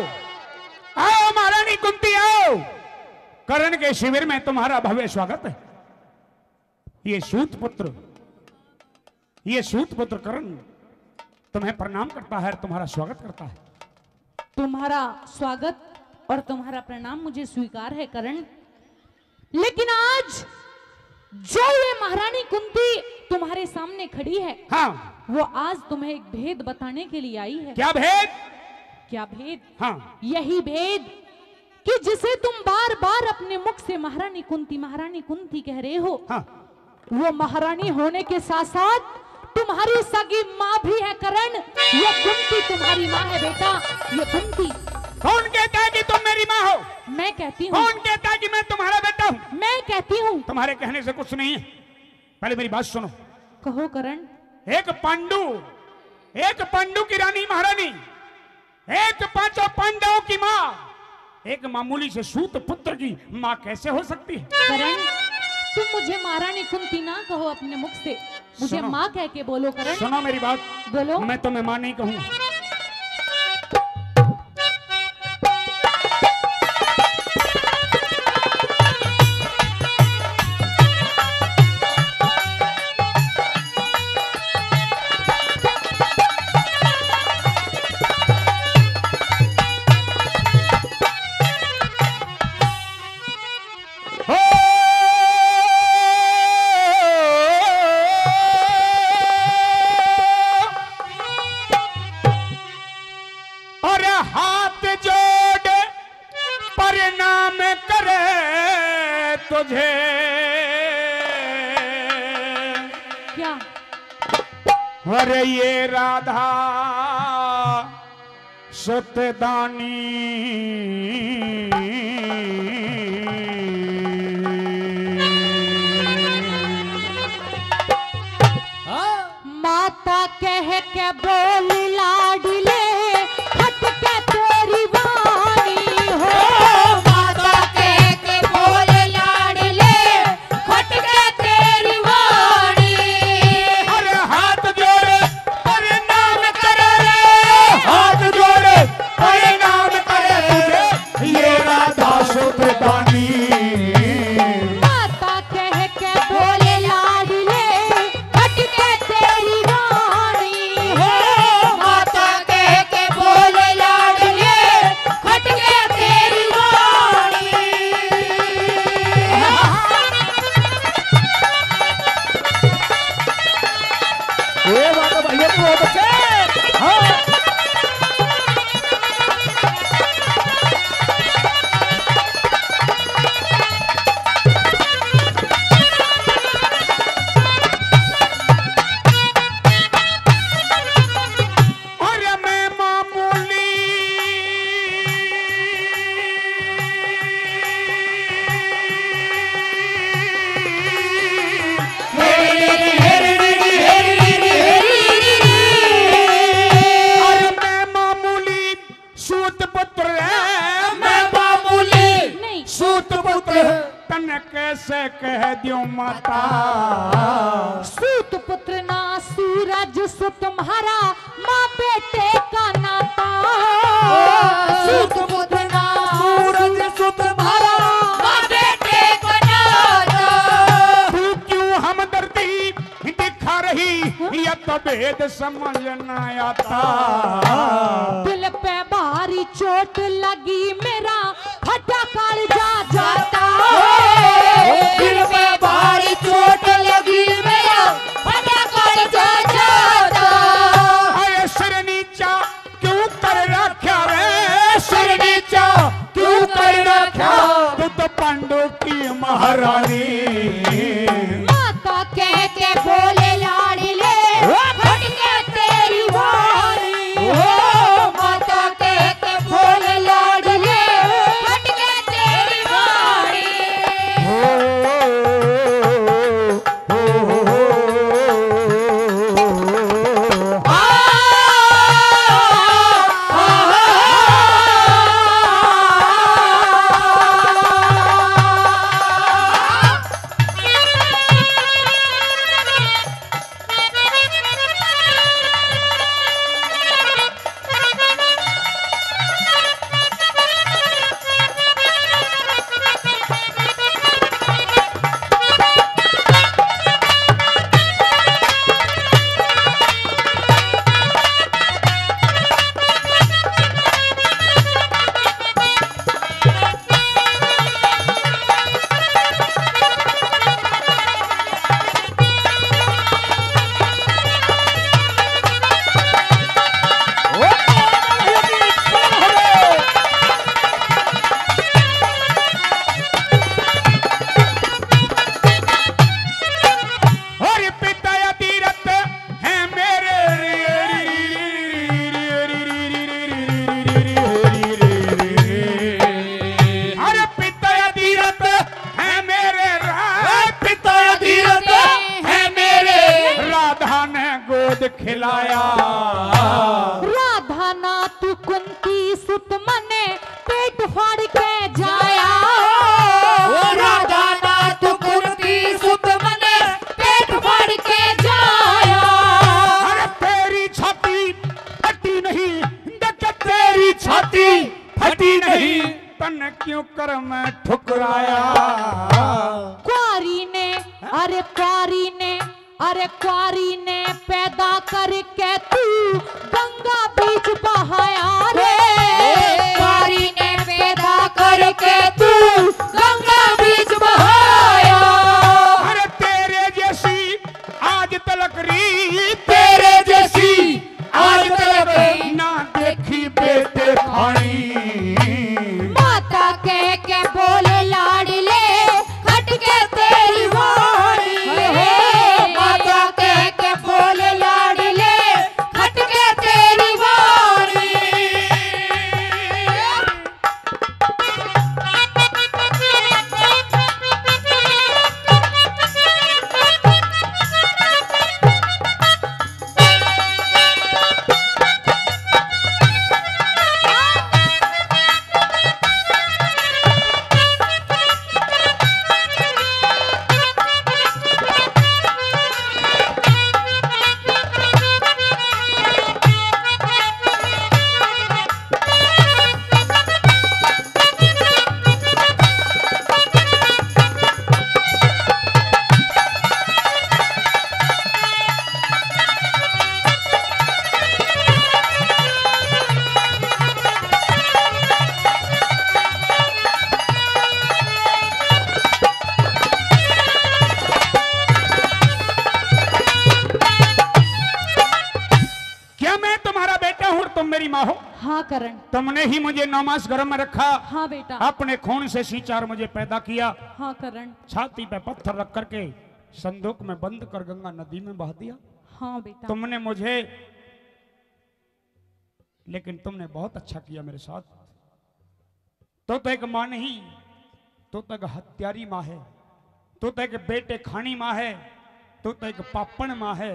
आओ। महारानी कुंती आओ। कर्ण के शिविर में तुम्हारा भव्य स्वागत है। ये सूत पुत्र ये सूत पुत्र कर्ण तुम्हें प्रणाम करता है और तुम्हारा स्वागत करता है। तुम्हारा स्वागत और तुम्हारा प्रणाम मुझे स्वीकार है करण। लेकिन आज जो ये महारानी कुंती तुम्हारे सामने खड़ी है हाँ। वो आज तुम्हें एक भेद बताने के लिए आई है। क्या भेद? क्या भेद? हाँ। यही भेद कि जिसे तुम बार बार अपने मुख से महारानी कुंती महारानी कुंती कह रहे हो हाँ। वो महारानी होने के साथ साथ तुम्हारी सगी माँ भी है करण। ये कुंती तुम्हारी माँ है बेटा। ये कुंती। कौन कहता है कि तुम मेरी माँ हो? मैं कहती हूँ। कौन कहता है कि मैं तुम्हारा बेटा हूँ? मैं कहती हूँ। तुम्हारे कहने से कुछ नहीं है। पहले मेरी बात सुनो। कहो करण। एक पांडु एक पांडु की रानी महारानी एक पाँचों पांडवों की माँ। एक मामूली से सूत पुत्र की माँ कैसे हो सकती है? करण तुम मुझे महारानी कुंती ना कहो अपने मुख से। मुझे माँ कह के बोलो करण। सुनो मेरी बात। बोलो। मैं तुम्हें माँ नहीं कहूँगा। सतदानी माता कह के बोल लाडले तो समझ न आता। दिल पे भारी चोट लगी मेरा फटा काल जा जाता। दिल पे भारी चोट लगी मेरा फटा कर जा जाता। अरे सिर नीचा क्यों कर रखा रे? सिर नीचा क्यों कर रखा? तू तो पांडु की महारानी। माता कह के बोले क्यों नौ मास गर्भ में रखा। हाँ बेटा। अपने खून से सींचा और मुझे पैदा किया। हाँ करण। छाती पे पत्थर रख करके संदूक में बंद कर गंगा नदी में बहा दिया। हाँ बेटा। तुमने मुझे लेकिन तुमने बहुत अच्छा किया मेरे साथ। तो तो एक माँ नहीं तो तो एक हत्यारी माँ है। तो तो एक बेटे खानी माँ है तो तो एक पापण माँ है।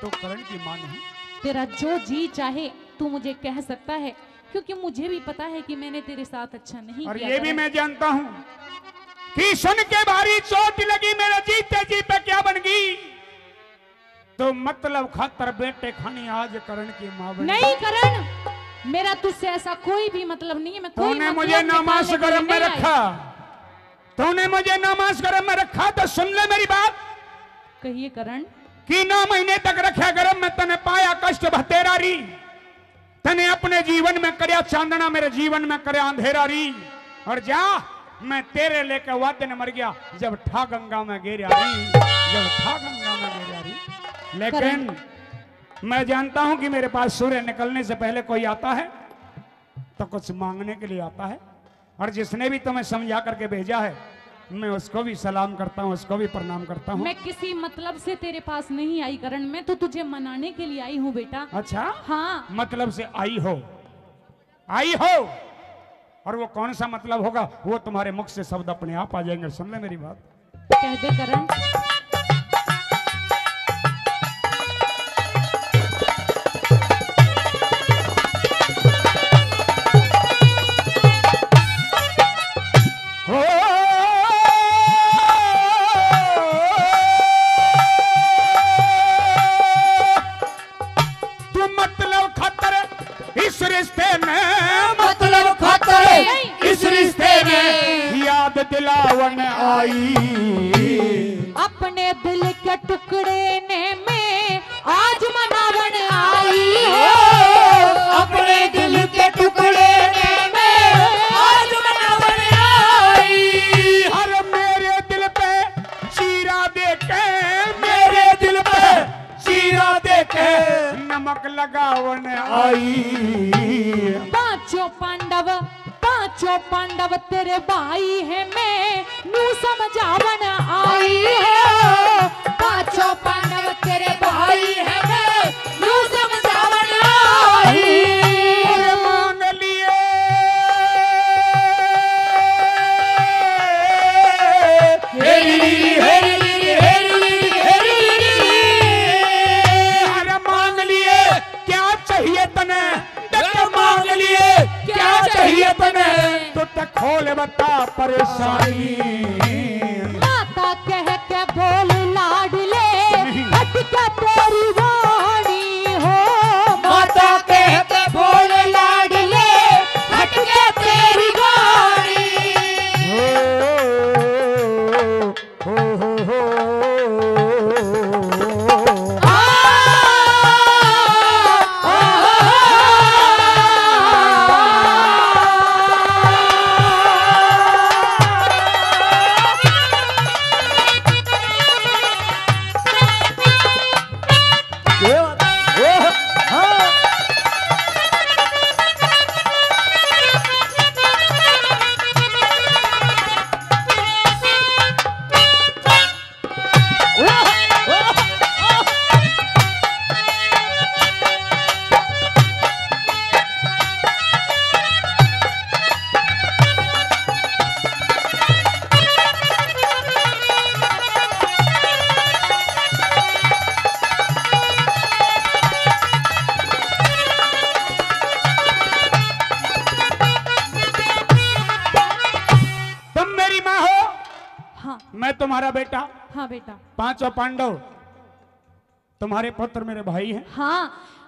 तो करण की माँ नहीं। तेरा जो जी चाहे तू मुझे कह सकता है। क्योंकि मुझे भी पता है कि मैंने तेरे साथ अच्छा नहीं और किया ये भी मैं जानता हूँ कि सन के भारी चोट लगी मेरे जीते जी पे क्या बन गई? तो मतलब खातर बेटे खानी आज करण की माँ नहीं करण मेरा तुझसे ऐसा कोई भी मतलब नहीं है। मैं कोई तूने मतलब मुझे नमाज़ गरम में रखा। तूने मुझे नमाज़ गरम में रखा तो सुन ले मेरी बात। कहिए करण। कि नौ महीने तक रखा गरम में तने पाया कष्ट बतेरा री। तने अपने जीवन में करया चांदना मेरे जीवन में करे अंधेरा री। और जा मैं तेरे लेके वाद्य ने मर गया जब ठा गंगा में गिरा री। जब ठा गंगा में गिरा री। लेकिन मैं जानता हूँ कि मेरे पास सूर्य निकलने से पहले कोई आता है तो कुछ मांगने के लिए आता है। और जिसने भी तुम्हें समझा करके भेजा है मैं उसको भी सलाम करता हूँ उसको भी प्रणाम करता हूँ। मैं किसी मतलब से तेरे पास नहीं आई करण मैं तो तुझे मनाने के लिए आई हूँ बेटा। अच्छा? हाँ। मतलब से आई हो। आई हो? और वो कौन सा मतलब होगा? वो तुम्हारे मुख से शब्द अपने आप आ जाएँगे सुन ले मेरी बात। कह दे करण। नमक लगावन आई। पाँचों पांडव पाँचों पांडव तेरे भाई है मैं। नू समझावन आई पाँचों पांडव तेरे भाई है मैं। नू समझावन आई। और बता परेशानी। माता कह के बोल लाडले हटके तेरी वाणी पाँचों पांडव तुम्हारे पुत्र मेरे भाई हैं। हाँ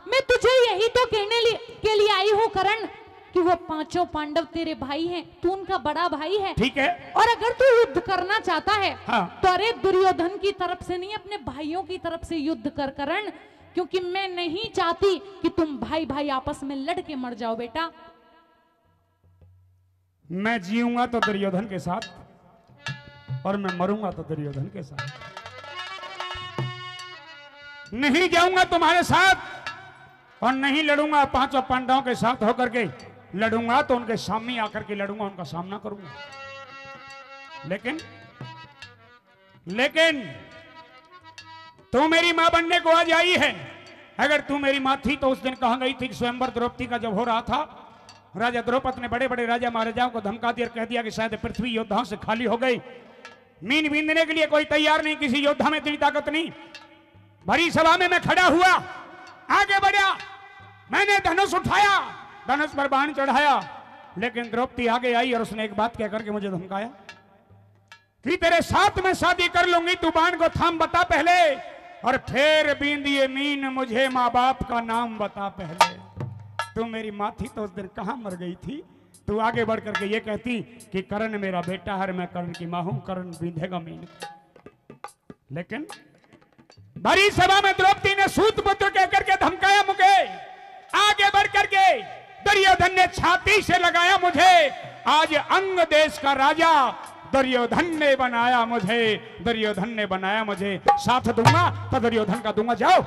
मैं तुझे यही तो कहने लिए के लिए आई हूँ करण कि वो पाँचों पांडव तेरे भाई हैं तू उनका बड़ा भाई है। ठीक है। और अगर तू युद्ध करना चाहता है हाँ। तो अरे दुर्योधन की तरफ़ से नहीं अपने भाइयों की तरफ़ से युद्ध कर करण क्योंकि मैं नहीं चाहती कि तुम भाई भाई आपस में लड़ के मर जाओ बेटा। मैं जीऊँगा तो दुर्योधन के साथ और मैं मरूँगा तो दुर्योधन के साथ। नहीं जाऊँगा तुम्हारे साथ और नहीं लड़ूँगा पाँचों पांडवों के साथ होकर के। लड़ूँगा तो उनके सामने आकर के लड़ूँगा, उनका सामना करूँगा। लेकिन लेकिन, तू मेरी माँ बनने को आज आई है। अगर तू मेरी माँ थी तो उस दिन कहा गई थी स्वयंवर द्रौपदी का जब हो रहा था? राजा द्रौपद ने बड़े बड़े राजा महाराजाओं को धमका दिया कह दिया कि शायद पृथ्वी योद्धाओं से खाली हो गई। मीन बींदने के लिए कोई तैयार नहीं, किसी योद्धा में इतनी ताकत नहीं। भरी सभा में मैं खड़ा हुआ। आगे बढ़ा। मैंने धनुष उठाया। धनुष पर बाण चढ़ाया। लेकिन द्रौपदी आगे आई और उसने एक बात कह करके मुझे धमकाया कि तेरे साथ में शादी कर लूँगी, तू बाण को थाम बता पहले। और फिर बींदिए मीन मुझे माँ बाप का नाम बता पहले। तू मेरी माँ थी तो उस दिन कहाँ मर गई थी? तू आगे बढ़ करके ये कहती कि करण मेरा बेटा है मैं करण की माँ हूँ, करण बींधेगा मीन। लेकिन भरी सभा में द्रौपदी ने सूत पुत्र कह करके धमकाया मुझे। आगे बढ़ करके दुर्योधन ने छाती से लगाया मुझे। आज अंग देश का राजा दुर्योधन ने बनाया मुझे। दुर्योधन ने बनाया मुझे। साथ दूँगा तो दुर्योधन का दूँगा। जाओ।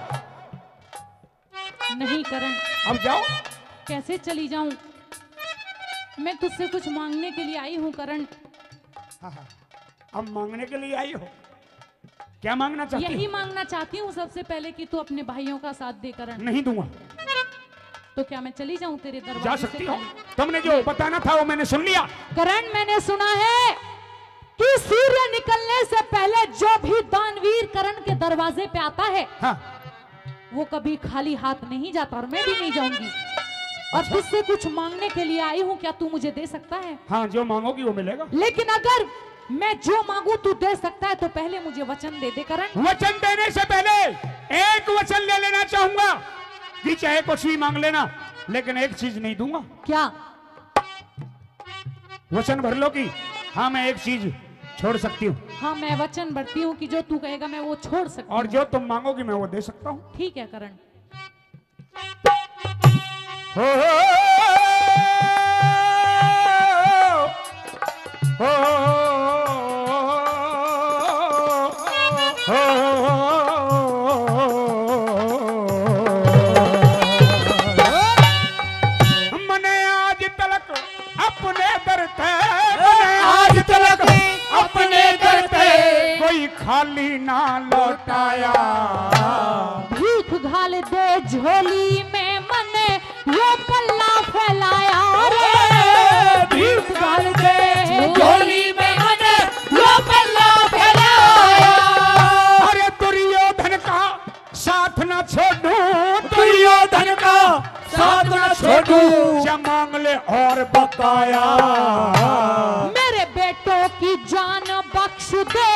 नहीं करण। अब जाओ। कैसे चली जाऊँ? मैं तुझसे कुछ मांगने के लिए आई हूँ करण। हाँ, हाँ। अब मांगने के लिए आई हो। क्या मांगना चाहती यही मांगना चाहती हूँ सबसे पहले कि तू अपने भाइयों का साथ दे करण नहीं दूँगा। तो क्या मैं चली जाऊँ तेरे दरबार से सकती हो? तुमने जो बताना था वो मैंने सुन लिया। करण मैंने सुना है कि सूर्य निकलने से पहले जो भी दानवीर करण के दरवाजे पे आता है हाँ। वो कभी खाली हाथ नहीं जाता और मैं भी नहीं जाऊँगी। और तुझसे कुछ मांगने के लिए आई हूँ क्या तू मुझे दे सकता है? हाँ जो मांगोगी वो मिलेगा। लेकिन अगर मैं जो मांगू तू दे सकता है तो पहले मुझे वचन दे दे करण। वचन देने से पहले एक वचन ले लेना चाहूँगा। कि चाहे कुछ भी मांग लेना लेकिन एक चीज़ नहीं दूँगा। क्या? वचन भर लो कि हाँ मैं एक चीज़ छोड़ सकती हूँ। हाँ मैं वचन भरती हूँ कि जो तू कहेगा मैं वो छोड़ सकती और जो तुम मांगोगी मैं वो दे सकता हूँ। ठीक है करण। हो हो। ना लौटाया। भीख घाल दे झोली में मने वो पल्ला फैलाया रे। भीख डाल दे झोली में मने वो पल्ला फैलाया। अरे दुर्योधन का साथ न छोड़ू दुर्योधन का साथ न छोड़ू मांग ले और बकाया। मैं की जान बख्श दे